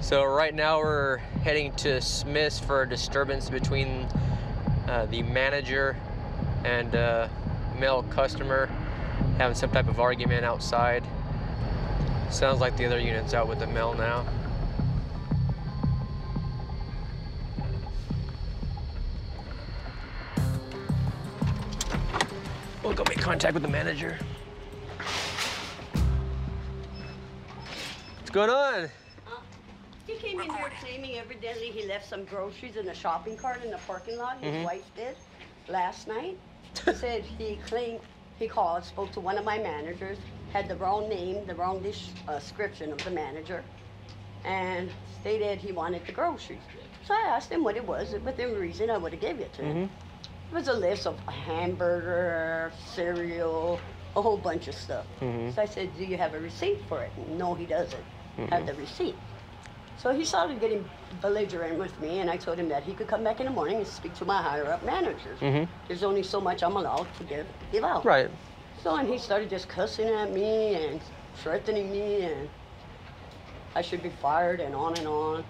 So right now we're heading to Smith's for a disturbance between uh, the manager and uh, male customer having some type of argument outside. Sounds like the other unit's out with the male now. We'll go make contact with the manager. What's going on? He came in here claiming evidently he left some groceries in a shopping cart in the parking lot. His mm-hmm. wife did last night. He said he claimed he called, spoke to one of my managers, had the wrong name, the wrong uh, description of the manager, and stated he wanted the groceries. So I asked him what it was. Within reason, I would have gave it to him. Mm-hmm. It was a list of a hamburger, cereal, a whole bunch of stuff. Mm-hmm. So I said, "Do you have a receipt for it?" No, he doesn't have the receipt. So he started getting belligerent with me, and I told him that he could come back in the morning and speak to my higher up managers. Mm-hmm. There's only so much I'm allowed to give, give out. Right. So, and he started just cussing at me and threatening me, and I should be fired, and on and on.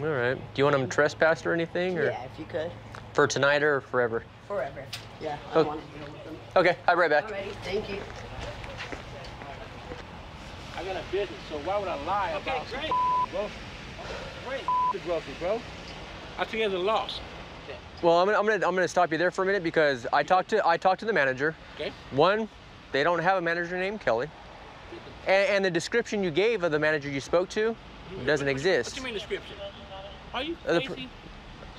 All right. Do you want him trespassed or anything, or Yeah, if you could. for tonight or forever? Forever. Yeah, I Oh. want to deal with them. Okay, I'll be right back. Alrighty, thank you. I got a business, so why would I lie Okay, about great. Great. The grocery, bro. I think it's a loss. Well, I'm gonna, I'm gonna I'm gonna stop you there for a minute because I talked to I talked to the manager. Okay. One, they don't have a manager named Kelly, and, and the description you gave of the manager you spoke to doesn't exist. What exist. you mean description? Are you crazy?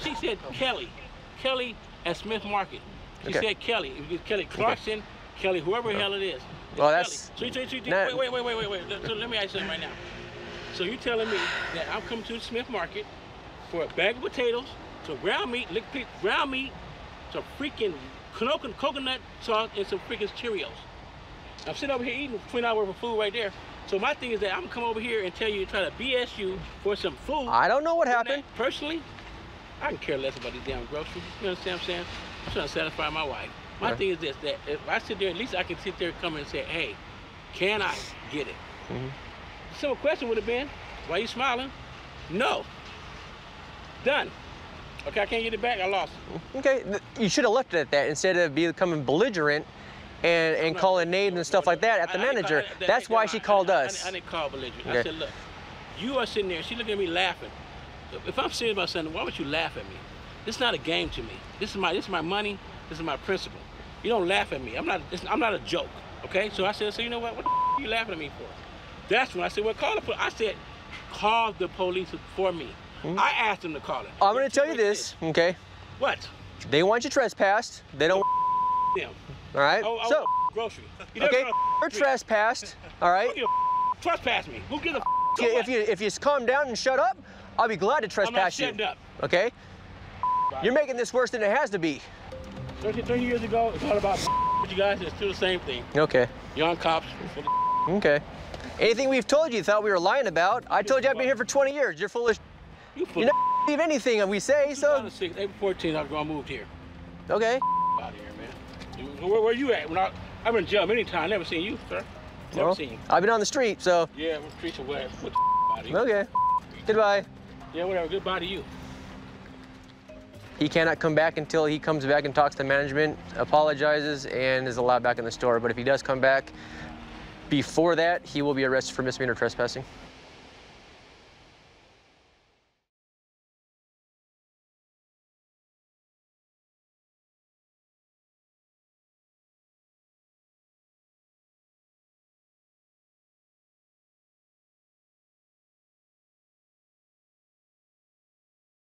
She said Kelly. Kelly at Smith Market. She Okay. said Kelly. It was Kelly Clarkson, Kelly, whoever the hell it is. It's Well, that's So, so, so, not- wait, wait, wait, wait, wait, So let me ask you something right now. So you're telling me that I'm coming to the Smith Market for a bag of potatoes, some ground meat, lick ground meat, some freaking coconut, coconut sauce, and some freaking Cheerios. I'm sitting over here eating 20 hours worth of food right there. So my thing is that I'm gonna come over here and tell you, to try to BS you for some food. I don't know what happened. Personally, I can care less about these damn groceries. You understand what I'm saying? I'm trying to satisfy my wife. My Okay. thing is this: that if I sit there, at least I can sit there, and come and say, "Hey, can I get it?" Mhm. Simple question would have been, "Why you smiling?" No. Done. Okay, I can't get it back. I lost. Okay, you should have left it at that instead of becoming belligerent and and No, calling names no, and stuff no, like that at the I manager. I- that- That's why I- she I- called I- I- us. I didn't call belligerent. I said, look, you are sitting there. She looking at me laughing. If I'm serious about something, why would you laugh at me? This is not a game to me. This is my this is my money. This is my principle. You don't laugh at me. I'm not. It's, I'm not a joke. Okay. So I said, so you know what? What the f- you laughing at me for? That's when I said, well, call the police. I said, call the police for me. I asked them to call it. Hmm? I'm going to tell you this, okay? What? They want you trespassed. They don't. Them. All right. Oh, oh, So, grocery. You okay, you're trespassed. All right. Who give a f- trespass me? Who gives a f- If so you, if you if you just calm down and shut up, I'll be glad to I'm not trespass you. up. Okay? You're making this worse than it has to be. 30, 30 years ago, it's all about with you guys. It's still the same thing. Okay. Young cops. Okay. Anything we've told you, you thought we were lying about. I told you I've been here for 20 years. You're foolish. You You never believe anything we say, so April 14, I moved here. okay. Out of here, man. Where, where you at? When I, I've been in jail many times. Never seen you, sir. Never Well, seen you. I've been on the street, so Yeah, what streets are where? What the of you? okay. Goodbye. Yeah, whatever. Goodbye to you. He cannot come back until he comes back and talks to management, apologizes, and is allowed back in the store. But if he does come back before that, he will be arrested for misdemeanor trespassing.